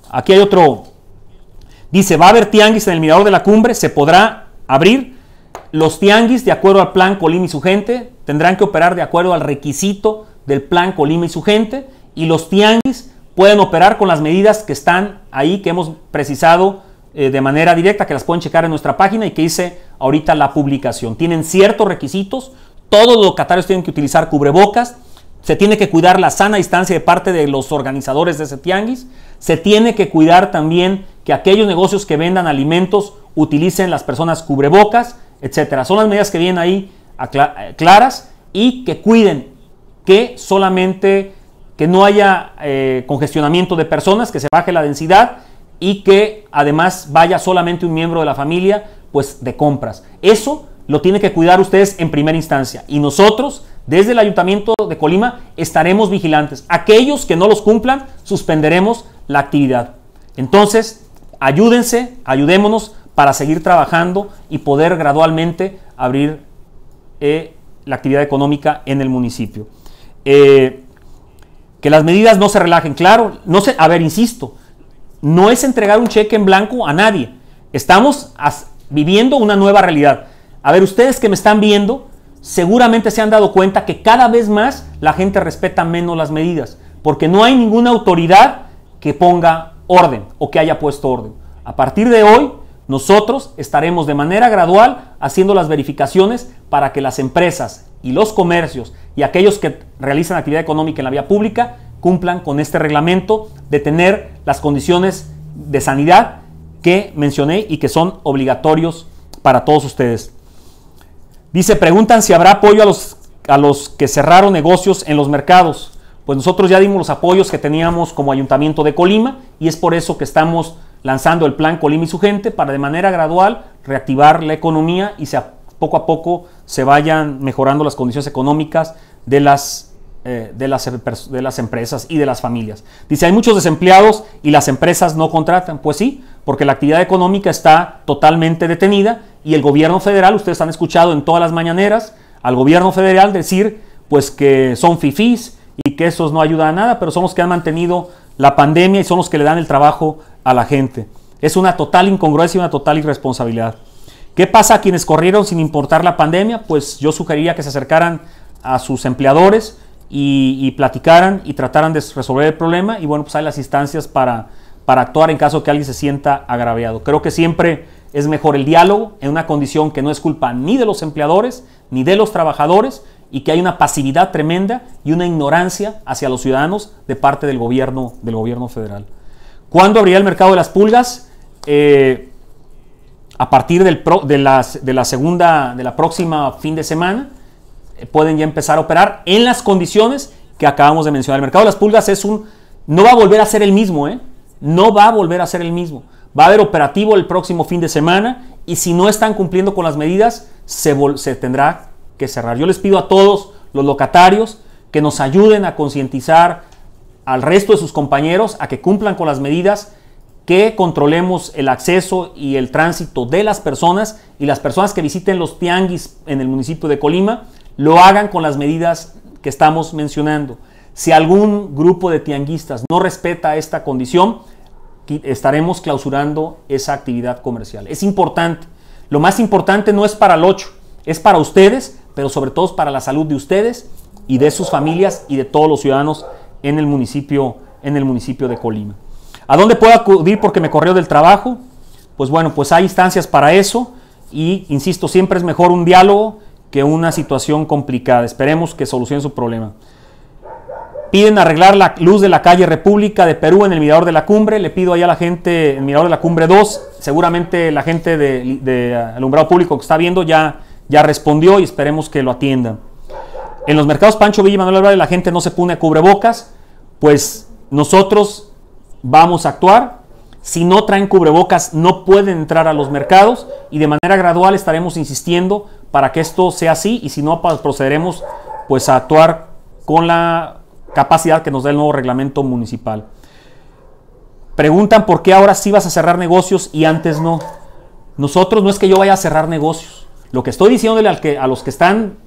Aquí hay otro, dice, va a haber tianguis en el mirador de la cumbre, se podrá abrir. Los tianguis, de acuerdo al plan Colima y su gente, tendrán que operar de acuerdo al requisito del plan Colima y su gente. Y los tianguis pueden operar con las medidas que están ahí, que hemos precisado eh, de manera directa, que las pueden checar en nuestra página y que hice ahorita la publicación. Tienen ciertos requisitos, todos los locatarios tienen que utilizar cubrebocas, se tiene que cuidar la sana distancia de parte de los organizadores de ese tianguis, se tiene que cuidar también que aquellos negocios que vendan alimentos utilicen las personas cubrebocas, etcétera. Son las medidas que vienen ahí eh, claras y que cuiden que solamente que no haya eh, congestionamiento de personas, que se baje la densidad y que además vaya solamente un miembro de la familia, pues de compras. Eso lo tiene que cuidar ustedes en primera instancia. Y nosotros, desde el Ayuntamiento de Colima, estaremos vigilantes. Aquellos que no los cumplan, suspenderemos la actividad. Entonces, ayúdense, ayudémonos para seguir trabajando y poder gradualmente abrir eh, la actividad económica en el municipio. Eh, que las medidas no se relajen, claro, no se, a ver, insisto, no es entregar un cheque en blanco a nadie. Estamos viviendo una nueva realidad. A ver, ustedes que me están viendo, seguramente se han dado cuenta que cada vez más la gente respeta menos las medidas, porque no hay ninguna autoridad que ponga orden o que haya puesto orden. A partir de hoy, nosotros estaremos de manera gradual haciendo las verificaciones para que las empresas y los comercios y aquellos que realizan actividad económica en la vía pública cumplan con este reglamento de tener las condiciones de sanidad que mencioné y que son obligatorios para todos ustedes. Dice, preguntan si habrá apoyo a los, a los que cerraron negocios en los mercados. Pues nosotros ya dimos los apoyos que teníamos como Ayuntamiento de Colima y es por eso que estamos lanzando el plan Colima y su gente para de manera gradual reactivar la economía y se, poco a poco se vayan mejorando las condiciones económicas de las eh, de, las, de las empresas y de las familias. Dice, hay muchos desempleados y las empresas no contratan. Pues sí, porque la actividad económica está totalmente detenida y el gobierno federal, ustedes han escuchado en todas las mañaneras al gobierno federal decir pues que son fifís y que esos no ayudan a nada, pero son los que han mantenido la pandemia y son los que le dan el trabajo a la gente. Es una total incongruencia y una total irresponsabilidad. ¿Qué pasa a quienes corrieron sin importar la pandemia? Pues yo sugeriría que se acercaran a sus empleadores y, platicaran y trataran de resolver el problema y bueno, pues hay las instancias para, para actuar en caso que alguien se sienta agraviado. Creo que siempre es mejor el diálogo en una condición que no es culpa ni de los empleadores ni de los trabajadores y que hay una pasividad tremenda y una ignorancia hacia los ciudadanos de parte del gobierno, del gobierno federal. ¿Cuándo abrirá el mercado de las pulgas? Eh, a partir del de, de, la segunda, de la próxima fin de semana, eh, pueden ya empezar a operar en las condiciones que acabamos de mencionar. El mercado de las pulgas es un, no va a volver a ser el mismo, ¿eh? No va a volver a ser el mismo. Va a haber operativo el próximo fin de semana y si no están cumpliendo con las medidas, se, se tendrá cerrar. Yo les pido a todos los locatarios que nos ayuden a concientizar al resto de sus compañeros a que cumplan con las medidas, que controlemos el acceso y el tránsito de las personas y las personas que visiten los tianguis en el municipio de Colima lo hagan con las medidas que estamos mencionando. Si algún grupo de tianguistas no respeta esta condición, estaremos clausurando esa actividad comercial. Es importante. Lo más importante no es para el 8, es para ustedes, pero sobre todo para la salud de ustedes y de sus familias y de todos los ciudadanos en el municipio, en el municipio de Colima. ¿A dónde puedo acudir porque me corrió del trabajo? Pues bueno, pues hay instancias para eso y, insisto, siempre es mejor un diálogo que una situación complicada. Esperemos que solucione su problema. Piden arreglar la luz de la calle República de Perú en el Mirador de la Cumbre. Le pido ahí a la gente, el Mirador de la Cumbre 2, seguramente la gente de, alumbrado público que está viendo ya, ya respondió y esperemos que lo atiendan. En los mercados Pancho Villa y Manuel Álvarez la gente no se pone a cubrebocas, pues nosotros vamos a actuar. Si no traen cubrebocas no pueden entrar a los mercados y de manera gradual estaremos insistiendo para que esto sea así y si no procederemos pues a actuar con la capacidad que nos da el nuevo reglamento municipal. Preguntan por qué ahora sí vas a cerrar negocios y antes no. Nosotros no es que yo vaya a cerrar negocios. Lo que estoy diciéndole a los que están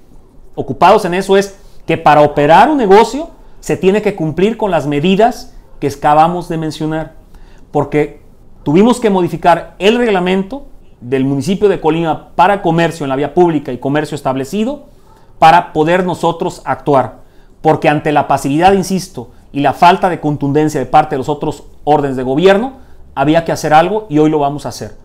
ocupados en eso es que para operar un negocio se tiene que cumplir con las medidas que acabamos de mencionar. Porque tuvimos que modificar el reglamento del municipio de Colima para comercio en la vía pública y comercio establecido para poder nosotros actuar porque ante la pasividad, insisto, y la falta de contundencia de parte de los otros órdenes de gobierno, había que hacer algo y hoy lo vamos a hacer.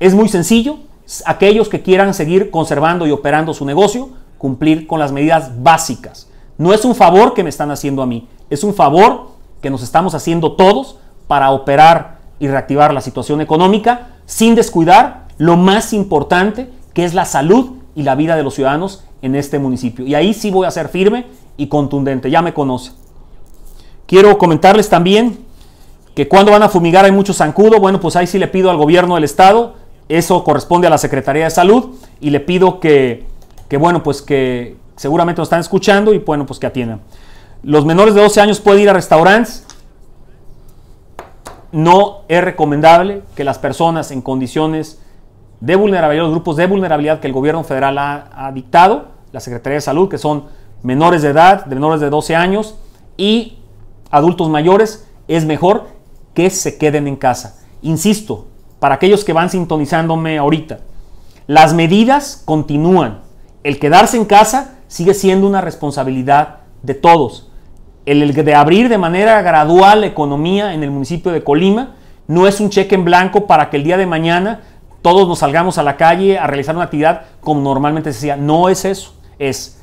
Es muy sencillo, aquellos que quieran seguir conservando y operando su negocio, cumplir con las medidas básicas. No es un favor que me están haciendo a mí, es un favor que nos estamos haciendo todos para operar y reactivar la situación económica sin descuidar lo más importante que es la salud y la vida de los ciudadanos en este municipio. Y ahí sí voy a ser firme y contundente, ya me conoce. Quiero comentarles también que cuando van a fumigar hay mucho zancudo, bueno, pues ahí sí le pido al gobierno del estado, eso corresponde a la Secretaría de Salud y le pido que, que bueno, pues que seguramente nos están escuchando y bueno, pues que atiendan. Los menores de 12 años pueden ir a restaurantes. No es recomendable que las personas en condiciones de vulnerabilidad, los grupos de vulnerabilidad que el gobierno federal ha, ha dictado, la Secretaría de Salud, que son menores de edad, de menores de 12 años y adultos mayores, es mejor que se queden en casa. Insisto, para aquellos que van sintonizándome ahorita, las medidas continúan. El quedarse en casa sigue siendo una responsabilidad de todos. El de abrir de manera gradual la economía en el municipio de Colima no es un cheque en blanco para que el día de mañana todos nos salgamos a la calle a realizar una actividad como normalmente se hacía. No es eso. Es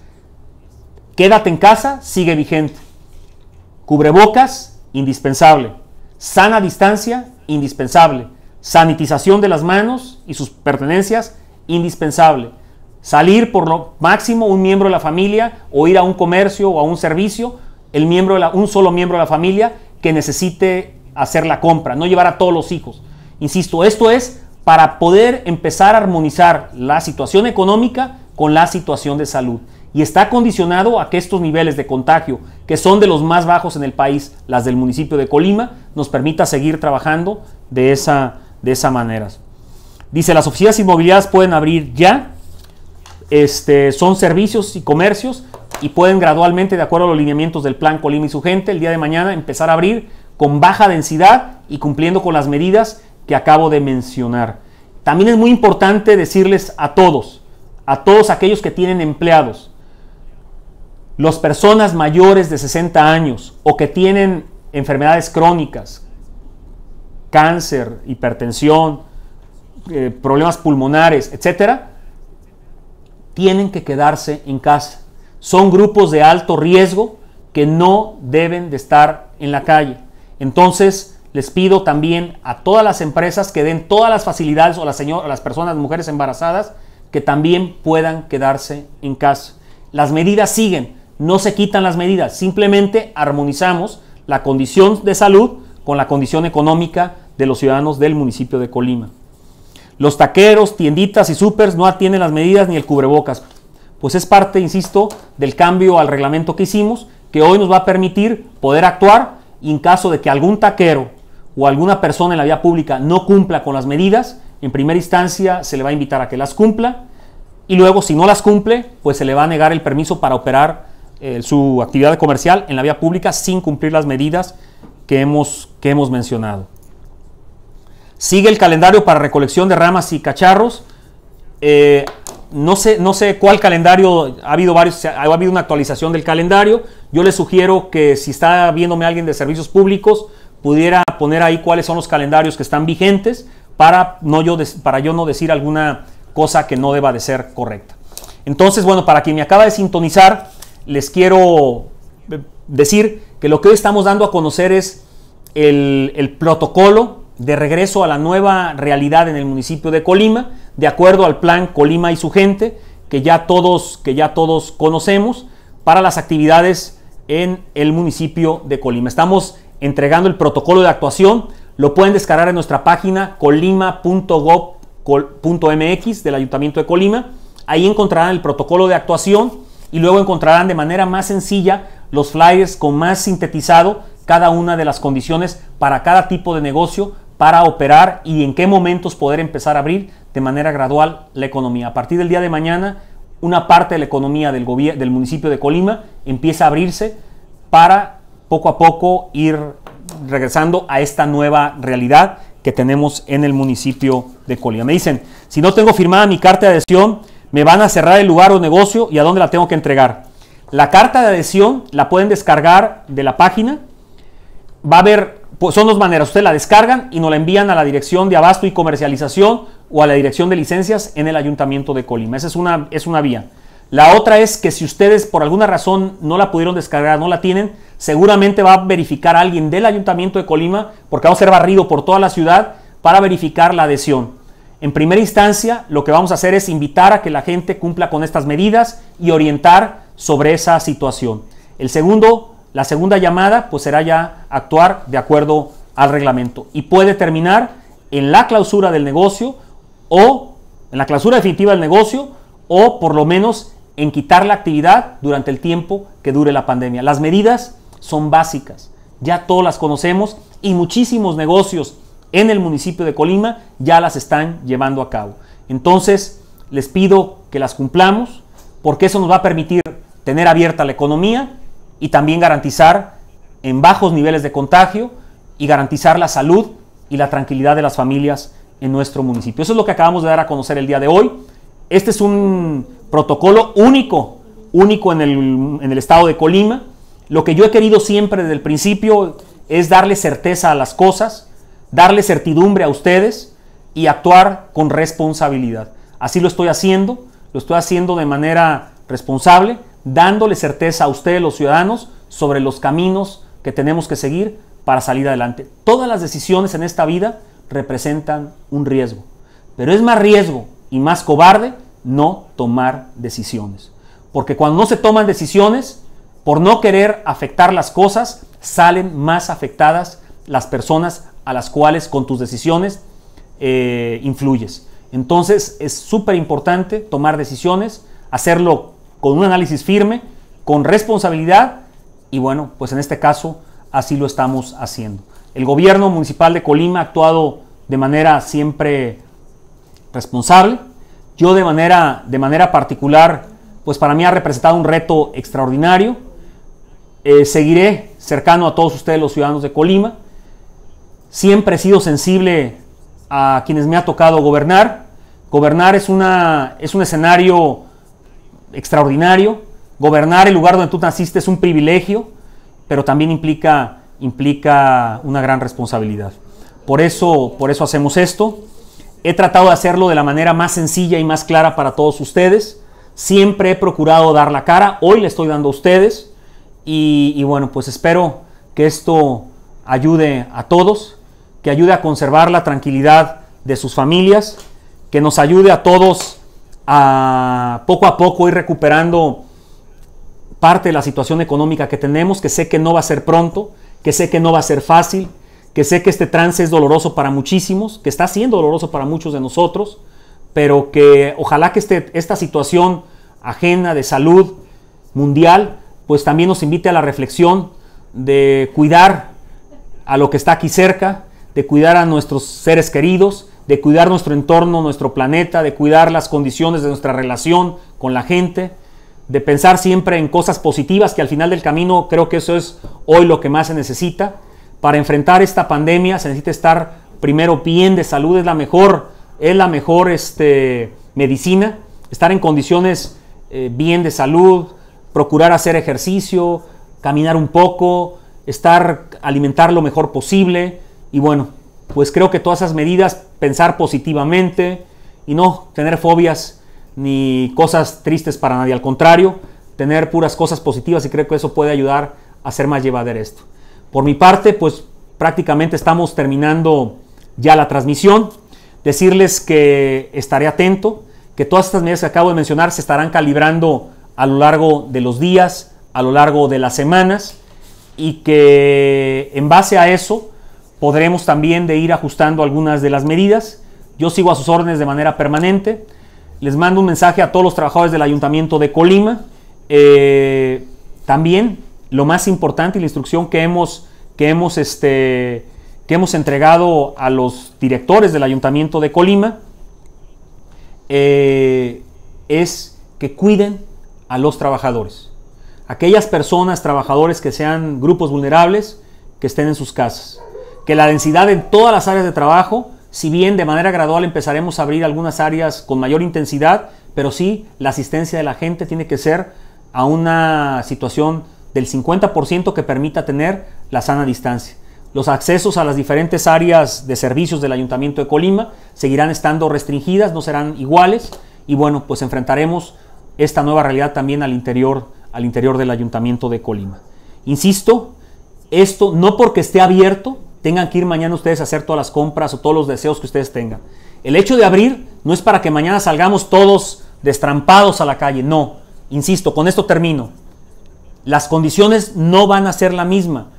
Quédate en casa, sigue vigente. Cubrebocas, indispensable. Sana distancia, indispensable. Sanitización de las manos y sus pertenencias, indispensable. Salir por lo máximo un miembro de la familia o ir a un comercio o a un servicio, el miembro un solo miembro de la familia que necesite hacer la compra, no llevar a todos los hijos. Insisto, esto es para poder empezar a armonizar la situación económica con la situación de salud. y está condicionado a que estos niveles de contagio, que son de los más bajos en el país, las del municipio de Colima, nos permita seguir trabajando de esa, de esa manera. Dice, las oficinas inmobiliarias pueden abrir ya, este, son servicios y comercios y pueden gradualmente, de acuerdo a los lineamientos del plan Colima y su gente, el día de mañana empezar a abrir con baja densidad y cumpliendo con las medidas que acabo de mencionar. También es muy importante decirles a todos, a todos aquellos que tienen empleados, las personas mayores de 60 años o que tienen enfermedades crónicas, cáncer, hipertensión, eh, problemas pulmonares, etcétera, tienen que quedarse en casa. Son grupos de alto riesgo que no deben de estar en la calle. Entonces, les pido también a todas las empresas que den todas las facilidades o las, las personas, mujeres embarazadas, que también puedan quedarse en casa. Las medidas siguen, no se quitan las medidas, simplemente armonizamos la condición de salud con la condición económica de los ciudadanos del municipio de Colima. Los taqueros, tienditas y supers no atienden las medidas ni el cubrebocas. Pues es parte, insisto, del cambio al reglamento que hicimos, que hoy nos va a permitir poder actuar y en caso de que algún taquero o alguna persona en la vía pública no cumpla con las medidas, en primera instancia se le va a invitar a que las cumpla y luego si no las cumple, pues se le va a negar el permiso para operar eh, su actividad comercial en la vía pública sin cumplir las medidas que hemos, que hemos mencionado. Sigue el calendario para recolección de ramas y cacharros. Eh, no, sé, no sé cuál calendario, ha habido varios, ha habido una actualización del calendario. Yo le sugiero que si está viéndome alguien de servicios públicos, pudiera poner ahí cuáles son los calendarios que están vigentes para, no yo, para yo no decir alguna cosa que no deba de ser correcta. Entonces, bueno, para quien me acaba de sintonizar, les quiero eh, decir que lo que hoy estamos dando a conocer es el protocolo de regreso a la nueva realidad en el municipio de Colima, de acuerdo al plan Colima y su gente, que ya todos, que ya todos conocemos, para las actividades en el municipio de Colima. Estamos entregando el protocolo de actuación, lo pueden descargar en nuestra página colima.gov.mx del Ayuntamiento de Colima. Ahí encontrarán el protocolo de actuación y luego encontrarán de manera más sencilla los flyers con más sintetizado cada una de las condiciones para cada tipo de negocio para operar y en qué momentos poder empezar a abrir de manera gradual la economía. A partir del día de mañana, una parte de la economía del, del municipio de Colima empieza a abrirse para poco a poco ir regresando a esta nueva realidad que tenemos en el municipio de Colima. Me dicen, si no tengo firmada mi carta de adhesión, me van a cerrar el lugar o negocio y a dónde la tengo que entregar. La carta de adhesión la pueden descargar de la página. Va a haber pues son dos maneras. Ustedes la descargan y nos la envían a la dirección de abasto y comercialización o a la dirección de licencias en el Ayuntamiento de Colima. Esa es una, es una vía. La otra es que si ustedes por alguna razón no la pudieron descargar, no la tienen, seguramente va a verificar alguien del Ayuntamiento de Colima, porque vamos a ser barrido por toda la ciudad para verificar la adhesión. En primera instancia, lo que vamos a hacer es invitar a que la gente cumpla con estas medidas y orientar sobre esa situación. El segundo la segunda llamada pues será ya actuar de acuerdo al reglamento y puede terminar en la clausura del negocio o en la clausura definitiva del negocio o por lo menos en quitar la actividad durante el tiempo que dure la pandemia. Las medidas son básicas, ya todas las conocemos y muchísimos negocios en el municipio de Colima ya las están llevando a cabo. Entonces, les pido que las cumplamos porque eso nos va a permitir tener abierta la economía y también garantizar en bajos niveles de contagio y garantizar la salud y la tranquilidad de las familias en nuestro municipio. Eso es lo que acabamos de dar a conocer el día de hoy. Este es un protocolo único, único en el, en el estado de Colima. Lo que yo he querido siempre desde el principio es darle certeza a las cosas, darle certidumbre a ustedes y actuar con responsabilidad. Así lo estoy haciendo, lo estoy haciendo de manera responsable, dándole certeza a ustedes, los ciudadanos, sobre los caminos que tenemos que seguir para salir adelante. Todas las decisiones en esta vida representan un riesgo, pero es más riesgo y más cobarde no tomar decisiones. Porque cuando no se toman decisiones, por no querer afectar las cosas, salen más afectadas las personas a las cuales con tus decisiones eh, influyes. Entonces es súper importante tomar decisiones, hacerlo con un análisis firme, con responsabilidad y bueno, pues en este caso así lo estamos haciendo. El gobierno municipal de Colima ha actuado de manera siempre responsable. Yo de manera, de manera particular, pues para mí ha representado un reto extraordinario. Eh, seguiré cercano a todos ustedes los ciudadanos de Colima. Siempre he sido sensible a quienes me ha tocado gobernar. Gobernar es, una, es un escenario extraordinario. Gobernar el lugar donde tú naciste es un privilegio, pero también implica, implica una gran responsabilidad. Por eso, por eso hacemos esto. He tratado de hacerlo de la manera más sencilla y más clara para todos ustedes. Siempre he procurado dar la cara. Hoy le estoy dando a ustedes. Y, y bueno, pues espero que esto ayude a todos, que ayude a conservar la tranquilidad de sus familias, que nos ayude a todos a poco a poco ir recuperando parte de la situación económica que tenemos, que sé que no va a ser pronto, que sé que no va a ser fácil, que sé que este trance es doloroso para muchísimos, que está siendo doloroso para muchos de nosotros, pero que ojalá que este, esta situación ajena de salud mundial, pues también nos invite a la reflexión de cuidar a lo que está aquí cerca, de cuidar a nuestros seres queridos, de cuidar nuestro entorno, nuestro planeta, de cuidar las condiciones de nuestra relación con la gente, de pensar siempre en cosas positivas, que al final del camino creo que eso es hoy lo que más se necesita. Para enfrentar esta pandemia se necesita estar primero bien de salud, es la mejor, es la mejor este, medicina, estar en condiciones eh, bien de salud, procurar hacer ejercicio, caminar un poco, estar, alimentar lo mejor posible y bueno, pues creo que todas esas medidas, pensar positivamente y no tener fobias ni cosas tristes para nadie, al contrario, tener puras cosas positivas y creo que eso puede ayudar a hacer más llevadero esto. Por mi parte, pues prácticamente estamos terminando ya la transmisión. Decirles que estaré atento, que todas estas medidas que acabo de mencionar se estarán calibrando a lo largo de los días, a lo largo de las semanas y que en base a eso podremos también de ir ajustando algunas de las medidas. Yo sigo a sus órdenes de manera permanente. Les mando un mensaje a todos los trabajadores del Ayuntamiento de Colima. Eh, también lo más importante y la instrucción que hemos, que, hemos, este, que hemos entregado a los directores del Ayuntamiento de Colima eh, es que cuiden a los trabajadores. Aquellas personas, trabajadores que sean grupos vulnerables, que estén en sus casas. Que la densidad en todas las áreas de trabajo si bien de manera gradual empezaremos a abrir algunas áreas con mayor intensidad, pero sí la asistencia de la gente tiene que ser a una situación del 50% que permita tener la sana distancia. Los accesos a las diferentes áreas de servicios del Ayuntamiento de Colima seguirán estando restringidas, no serán iguales y bueno, pues enfrentaremos esta nueva realidad también al interior, al interior del Ayuntamiento de Colima. Insisto, esto no porque esté abierto tengan que ir mañana ustedes a hacer todas las compras o todos los deseos que ustedes tengan. El hecho de abrir no es para que mañana salgamos todos destrampados a la calle, no. Insisto, con esto termino. Las condiciones no van a ser la misma.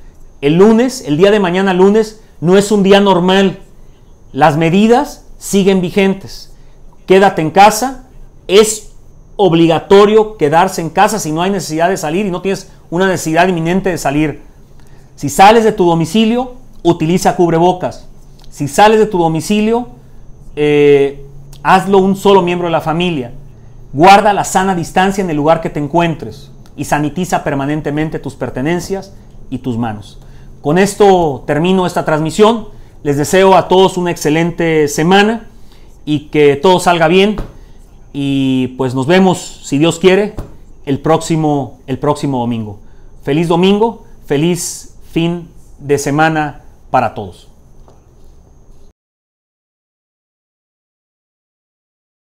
El lunes, el día de mañana lunes, no es un día normal. Las medidas siguen vigentes. Quédate en casa. Es obligatorio quedarse en casa si no hay necesidad de salir y no tienes una necesidad inminente de salir. Si sales de tu domicilio, utiliza cubrebocas. Si sales de tu domicilio, eh, hazlo un solo miembro de la familia. Guarda la sana distancia en el lugar que te encuentres y sanitiza permanentemente tus pertenencias y tus manos. Con esto termino esta transmisión. Les deseo a todos una excelente semana y que todo salga bien. Y pues nos vemos, si Dios quiere, el próximo, el próximo domingo. Feliz domingo, feliz fin de semana para todos.